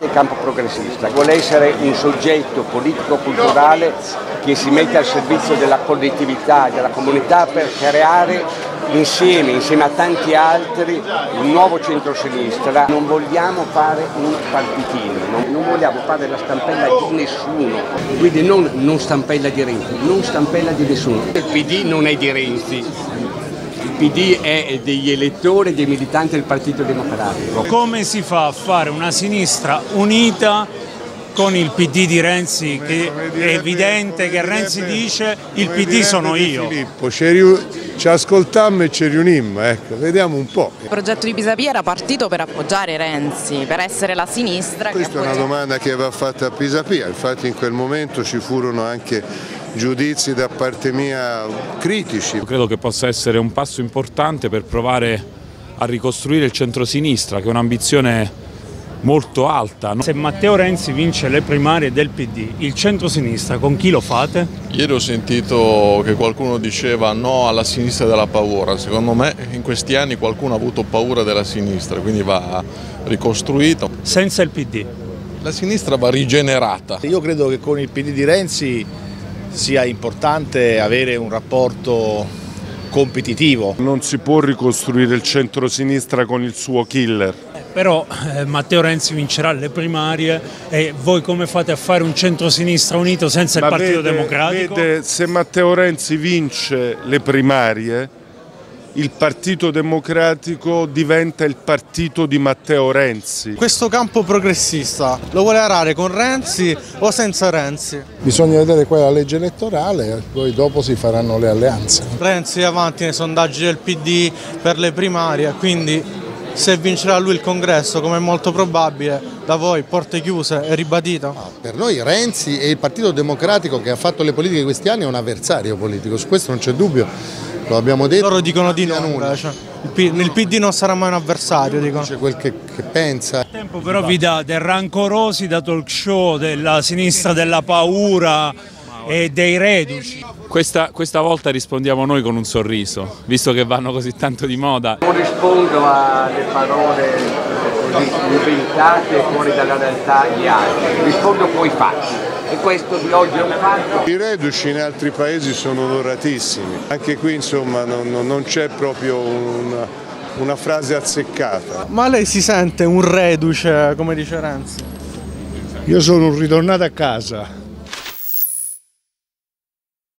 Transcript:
Il campo progressista vuole essere un soggetto politico-culturale che si mette al servizio della collettività, della comunità per creare insieme, insieme a tanti altri, un nuovo centro-sinistra. Non vogliamo fare un partitino, non, non, vogliamo fare la stampella di nessuno, quindi non, non stampella di Renzi, non stampella di nessuno. Il PD non è di Renzi, PD è degli elettori e dei militanti del Partito Democratico. Come si fa a fare una sinistra unita con il PD di Renzi che è evidente che Renzi dice il PD sono io. Filippo, ci ascoltammo e ci riunimmo, ecco, vediamo un po'. Il progetto di Pisapia era partito per appoggiare Renzi, per essere la sinistra. Questa è una domanda che va fatta a Pisapia, infatti in quel momento ci furono anche giudizi da parte mia critici. Io credo che possa essere un passo importante per provare a ricostruire il centro-sinistra, che è un'ambizione molto alta. Se Matteo Renzi vince le primarie del PD, il centro-sinistra con chi lo fate? Ieri ho sentito che qualcuno diceva no alla sinistra della paura, secondo me in questi anni qualcuno ha avuto paura della sinistra, quindi va ricostruito. Senza il PD? La sinistra va rigenerata. Io credo che con il PD di Renzi sia importante avere un rapporto competitivo. Non si può ricostruire il centro-sinistra con il suo killer però eh, Matteo Renzi vincerà le primarie e voi come fate a fare un centro-sinistra unito senza Ma il Partito vede, Democratico? Vede, se Matteo Renzi vince le primarie il Partito Democratico diventa il partito di Matteo Renzi. Questo campo progressista lo vuole arare con Renzi o senza Renzi? Bisogna vedere qual è la legge elettorale, poi dopo si faranno le alleanze. Renzi è avanti nei sondaggi del PD per le primarie, quindi se vincerà lui il congresso, come è molto probabile, da voi porte chiuse e ribadito? No, per noi Renzi e il Partito Democratico che ha fatto le politiche di questi anni è un avversario politico, su questo non c'è dubbio, lo abbiamo detto. Loro dicono di no, invece. Il PD non sarà mai un avversario, dicono. C'è quel che, che pensa. Il tempo però vi date rancorosi da talk show della sinistra della paura e dei reduci. Questa, questa, volta rispondiamo noi con un sorriso, visto che vanno così tanto di moda. Non rispondo alle parole così inventate fuori dalla realtà di altri, rispondo con i fatti. E questo di oggi è un fatto. I reduci in altri paesi sono onoratissimi, anche qui insomma non, non c'è proprio una, una frase azzeccata. Ma lei si sente un reduce, come dice Renzi? Io sono un ritornato a casa,